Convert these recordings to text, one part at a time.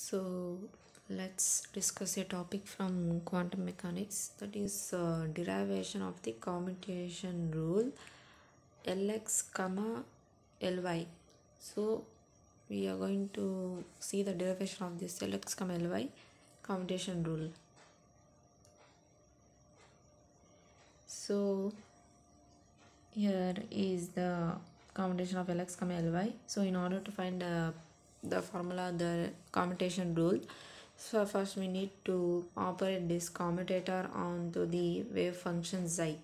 So let's discuss a topic from quantum mechanics that is uh, derivation of the commutation rule Lx comma Ly. So we are going to see the derivation of this Lx comma Ly commutation rule. So here is the commutation of Lx comma Ly. So in order to find uh, the formula, the commutation rule, so first we need to operate this commutator onto the wave function xi.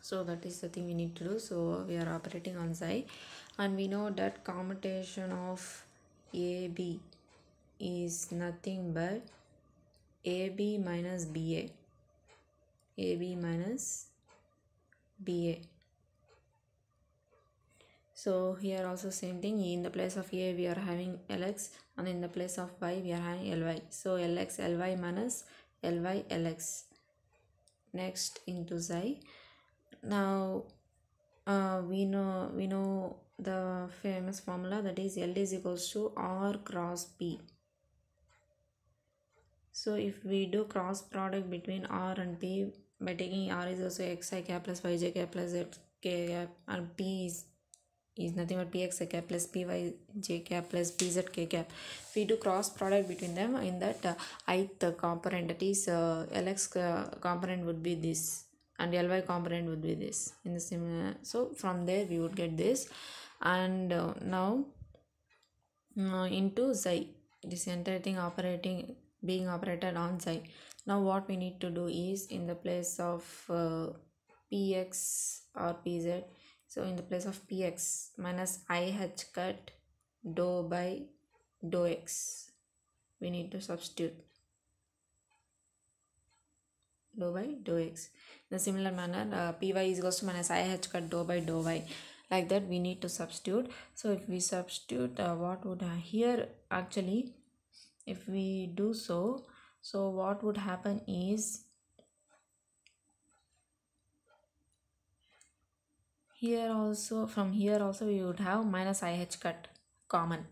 So that is the thing we need to do. So we are operating on xi and we know that commutation of AB is nothing but AB minus BA. AB minus BA. So here also same thing in the place of A we are having Lx and in the place of Y we are having Ly. So Lx Ly minus Ly Lx. Next into xi. Now uh, we know we know the famous formula that is L is equals to R cross P. So if we do cross product between R and P by taking R is also xi cap plus yj cap plus z k cap and P is is nothing but px cap plus py j cap plus pz k cap. We do cross product between them in that uh, ith component that is uh, lx uh, component would be this and ly component would be this in the similar so from there we would get this. And uh, now uh, into xi. This entire thing operating being operated on xi. Now what we need to do is in the place of uh, px or pz so in the place of px minus i h cut dou by dou x. We need to substitute dou by dou x. In a similar manner uh, py is equals to minus i h cut dou by dou y. Like that we need to substitute. So if we substitute uh, what would uh, here actually if we do so so what would happen is here also from here also we would have minus ih cut common.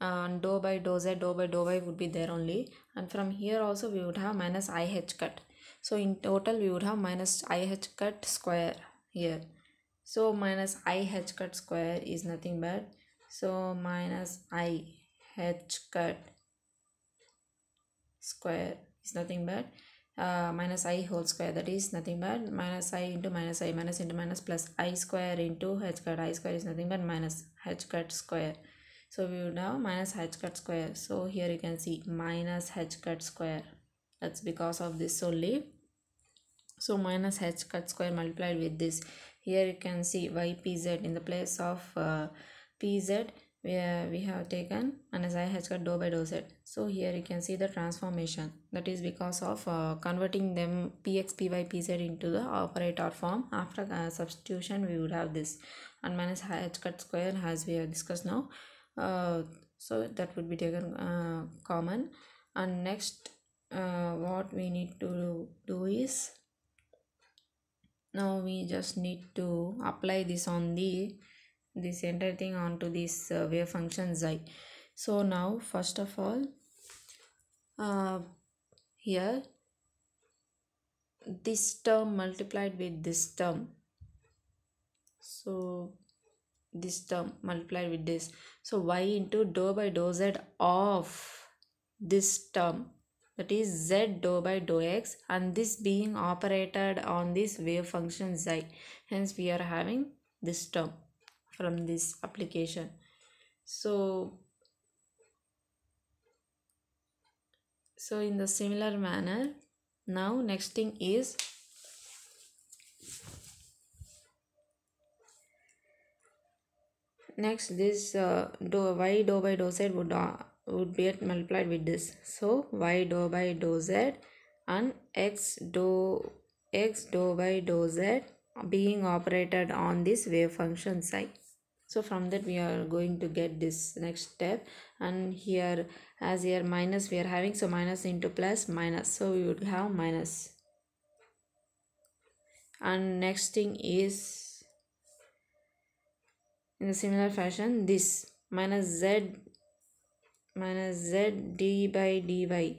And dou by dou z dou by dou y would be there only. And from here also we would have minus ih cut. So in total we would have minus ih cut square here. So minus ih cut square is nothing but so minus i h cut square is nothing but uh, minus i whole square that is nothing but minus i into minus i minus into minus plus i square into h cut i square is nothing but minus h cut square. So we would have minus h cut square. So here you can see minus h cut square. That's because of this only. So minus h cut square multiplied with this. Here you can see ypz in the place of uh, pz where we have taken minus i h cut dou by dou z so here you can see the transformation. That is because of uh, converting them px py pz into the operator form. After uh, substitution we would have this. And minus h cut square as we have discussed now. Uh, so that would be taken uh, common. And next uh, what we need to do is now we just need to apply this on the this entire thing onto this uh, wave function xi so now first of all uh, here this term multiplied with this term. So this term multiplied with this. So y into dou by dou z of this term that is z dou by dou x and this being operated on this wave function xi hence we are having this term from this application. So so in the similar manner now next thing is next this uh, dou y do by do z would uh, would be multiplied with this. So y do by do z and x do x do by do z being operated on this wave function psi so from that we are going to get this next step. And here as here minus we are having so minus into plus minus. So we would have minus. And next thing is in a similar fashion this. Minus z minus z d by dy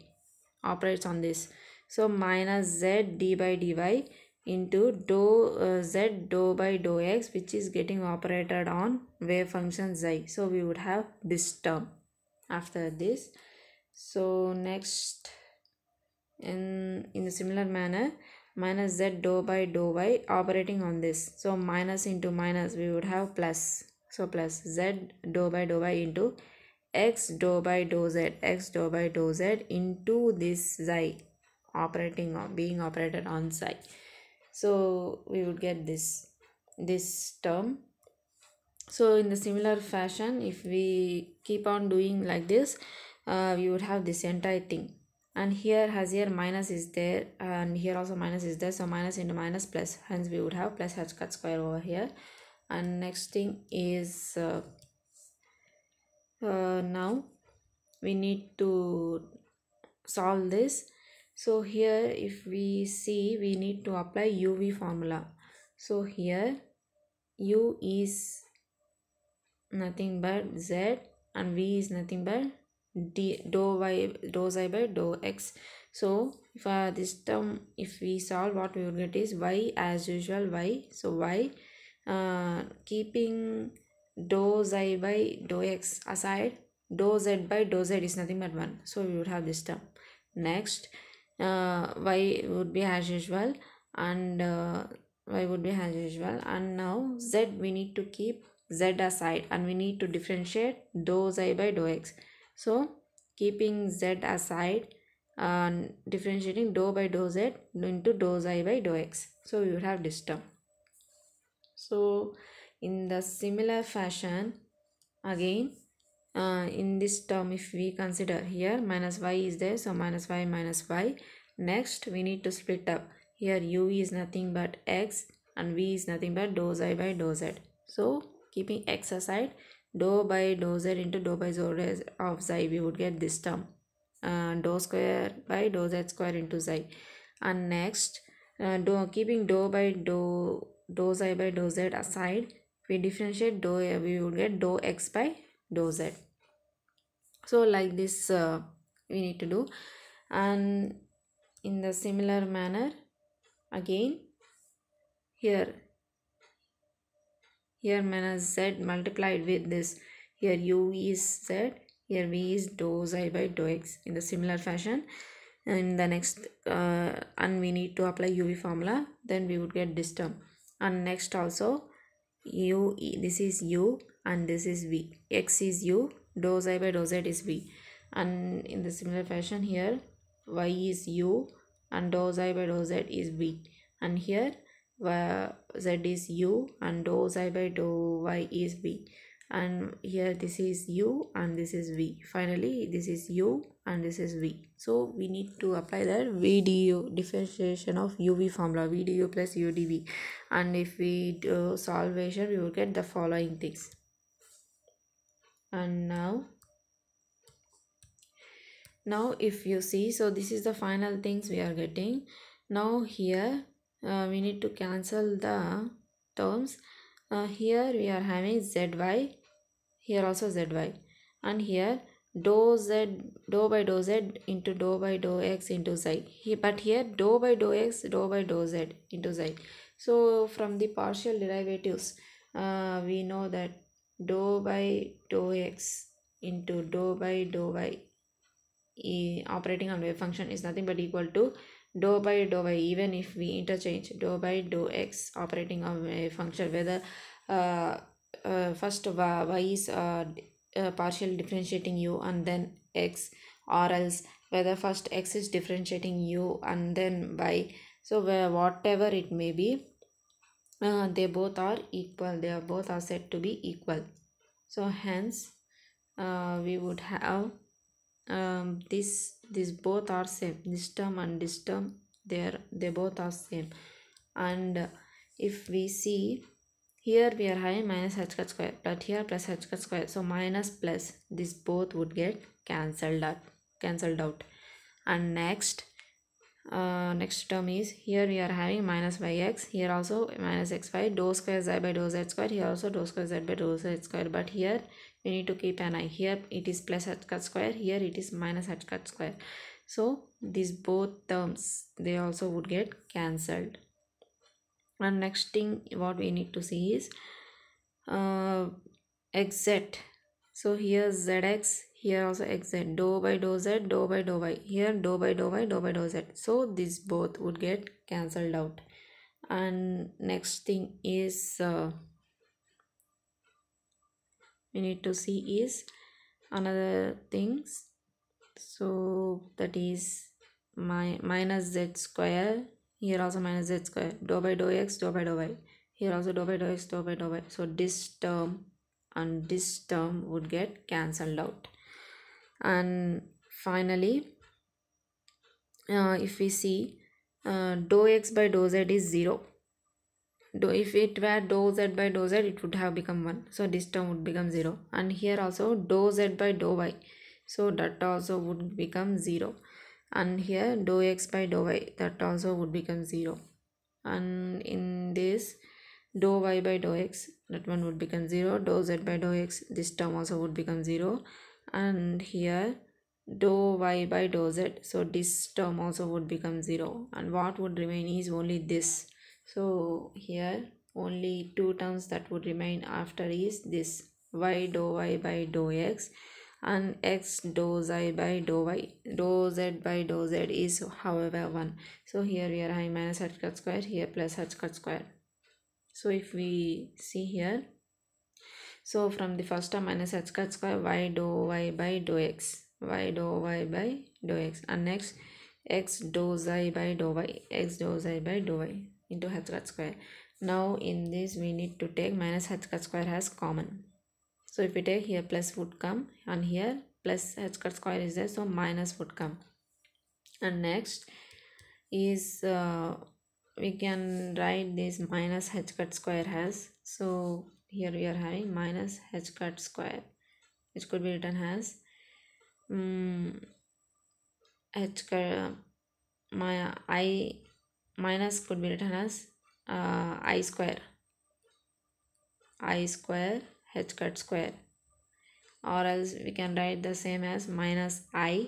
operates on this. So minus z d by dy into dou uh, z dou by dou x which is getting operated on wave function xi so we would have this term after this. So next in in a similar manner minus z dou by dou y operating on this. So minus into minus we would have plus. So plus z dou by dou y into x dou by dou z x dou by dou z into this xi operating on being operated on xi so we would get this this term. So in the similar fashion if we keep on doing like this uh, we would have this entire thing. And here has here minus is there and here also minus is there. So minus into minus plus hence we would have plus h cut square over here. And next thing is uh, uh, now we need to solve this so here if we see we need to apply uv formula. So here u is nothing but z and v is nothing but d dou y dou z by dou x. So if uh, this term if we solve what we will get is y as usual y. So y uh, keeping dou z by dou x aside dou z by dou z is nothing but 1 so we would have this term. Next y would be as usual and uh, y would be as usual. And now z we need to keep z aside and we need to differentiate dou y by dou x. So keeping z aside and differentiating dou by dou z into dou z by dou x. So we would have this term so in the similar fashion again uh, in this term if we consider here minus y is there so minus y minus y. Next we need to split up. Here u is nothing but x and v is nothing but dou y by dou z. So keeping x aside dou by dou z into dou by dou z of xi we would get this term. Uh, dou square by dou z square into xi. And next uh, dou, keeping dou by dou dou xi by dou z aside we differentiate dou we would get dou x by dou z. So like this uh, we need to do. And in the similar manner again here here minus z multiplied with this. Here u is z here v is dou z by dou x in the similar fashion. In the next uh, and we need to apply uv formula then we would get this term. And next also u this is u and this is v. X is u dou y by dou z is v. And in the similar fashion here y is u and dou y by dou z is v. And here z is u and dou y by dou y is v. And here this is u and this is v. Finally this is u and this is v. So we need to apply that vdu differentiation of uv formula vdu plus udv and if we do solvation we will get the following things and now now if you see so this is the final things we are getting. Now here uh, we need to cancel the terms. Uh, here we are having zy here also zy and here dou z dou by dou z into dou by dou x into here, but here dou by dou x dou by dou z into xi so from the partial derivatives uh, we know that dou by dou x into dou by dou y. E, operating on wave function is nothing but equal to dou by dou y even if we interchange dou by dou x operating on a function whether uh, uh, first y, y is uh, uh, partial differentiating u and then x or else whether first x is differentiating u and then y. So where whatever it may be uh, they both are equal. They are both are said to be equal. So hence uh, we would have um, this this both are same. This term and this term they are they both are same. And if we see here we are having minus h square but here plus h square so minus plus this both would get cancelled out cancelled out. And next uh, next term is here we are having minus yx here also minus xy dou square z by dou z square here also dou square z by dou z square but here we need to keep an eye. Here it is plus h cut square here it is minus h cut square. So these both terms they also would get cancelled. And next thing what we need to see is uh, xz so here zx here also xz dou by dou z dou by dou y. Here dou by dou y dou by dou z. So these both would get cancelled out. And next thing is uh, we need to see is another things. So that is my minus z square. Here also minus z square. Dou by dou x dou by dou y. Here also dou by dou x dou by dou y. So this term and this term would get cancelled out. And finally uh, if we see uh, dou x by dou z is 0 do if it were dou z by dou z it would have become 1 so this term would become 0 and here also dou z by dou y. So that also would become 0 and here dou x by dou y that also would become 0 and in this dou y by dou x that one would become 0 dou z by dou x this term also would become 0 and here dou y by dou z so this term also would become 0 and what would remain is only this. So here only two terms that would remain after is this. Y dou y by dou x and x dou z by dou y. Dou z by dou z is however 1 so here we are having minus h cut square here plus h cut square so if we see here so from the first term minus h cut square y dou y by dou x y dou y by dou x. And next x dou z by dou y x dou z by dou y into h cut square. Now in this we need to take minus h cut square as common. So if we take here plus would come. And here plus h cut square is there. So minus would come. And next is uh, we can write this minus h cut square as so here we are having minus h cut square which could be written as um, h cut my i minus could be written as uh, i square i square h cut square or else we can write the same as minus i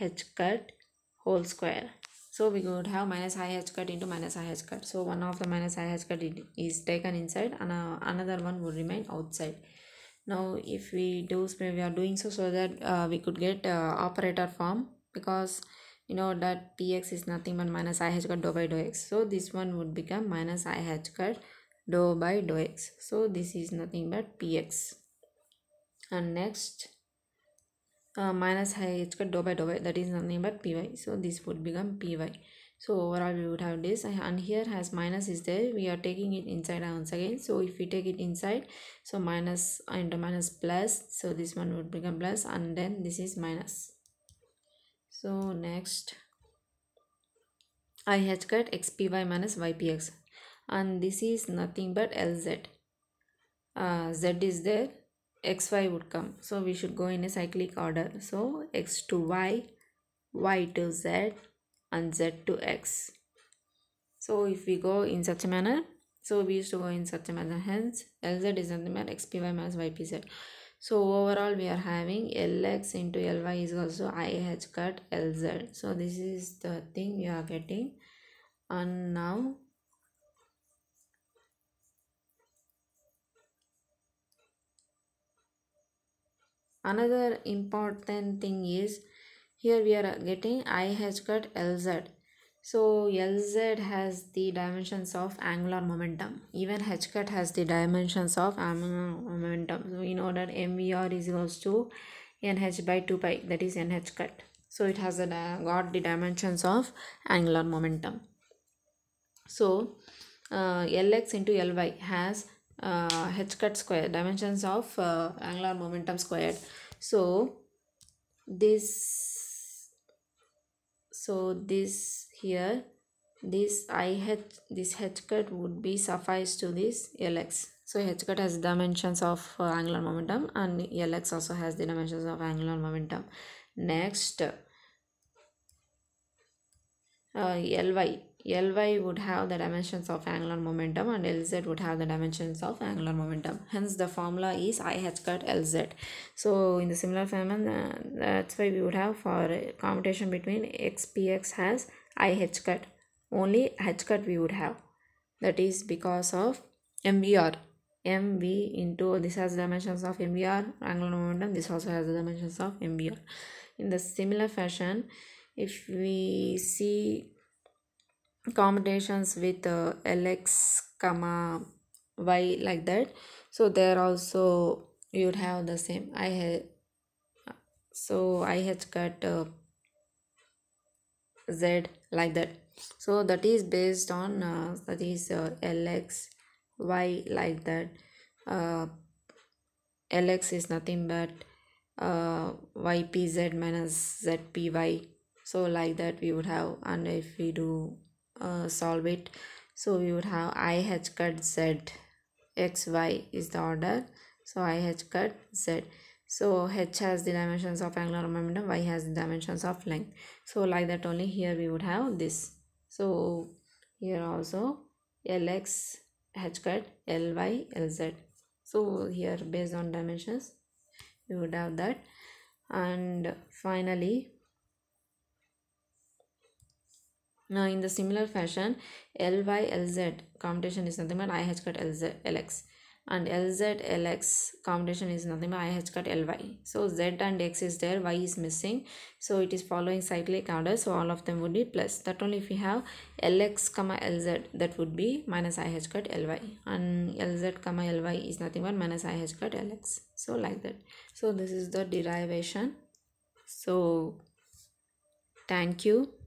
h cut whole square so we could have minus i cut into minus i cut. So one of the minus i cut is taken inside and uh, another one would remain outside. Now if we do we are doing so so that uh, we could get uh, operator form because you know that px is nothing but minus i cut dou by dou x. So this one would become minus i cut dou by dou x. So this is nothing but px and next uh, minus h cut dou by dou y that is nothing but py so this would become py so overall we would have this. And here has minus is there. We are taking it inside once again. So if we take it inside so minus into minus plus so this one would become plus and then this is minus. So next. I h cut xpy minus ypx and this is nothing but lz uh, z is there xy would come so we should go in a cyclic order. So x to y y to z and z to x. So if we go in such a manner so we used to go in such a manner. Hence lz is nothing but xpy minus ypz so overall we are having lx into ly is also ih cut lz so this is the thing we are getting. And now another important thing is here we are getting ih cut lz so lz has the dimensions of angular momentum. Even h cut has the dimensions of angular momentum. So know that mvr is equals to nh by 2 pi that is nh cut. So it has a, got the dimensions of angular momentum. So uh, lx into ly has uh, h cut square dimensions of uh, angular momentum squared. So this so this here this i h this h cut would be suffice to this lx so h cut has dimensions of uh, angular momentum and lx also has the dimensions of angular momentum. Next uh, ly Ly would have the dimensions of angular momentum and Lz would have the dimensions of angular momentum. Hence the formula is I h cut Lz. So in the similar fashion, uh, that's why we would have for commutation between x px has I h cut. Only h cut we would have. That is because of MVR. MV into this has dimensions of MVR, angular momentum. This also has the dimensions of MVR. In the similar fashion, if we see combinations with uh, lx comma y like that. So there also you would have the same. I have so i had cut uh, z like that. So that is based on uh, that is uh, lx y like that. Uh, lx is nothing but uh, ypz minus zpy so like that we would have. And if we do uh, solve it. So we would have i h cut z. X y is the order. So i h cut z. So h has the dimensions of angular momentum y has the dimensions of length. So like that only here we would have this. So here also lx h cut ly lz so here based on dimensions we would have that. And finally now in the similar fashion ly lz commutation is nothing but i h cut lz lx and lz lx commutation is nothing but i h cut ly so z and x is there y is missing. So it is following cyclic order. So all of them would be plus. That only if we have lx comma lz that would be minus i h cut ly and lz comma ly is nothing but minus i h cut lx so like that. So this is the derivation. So thank you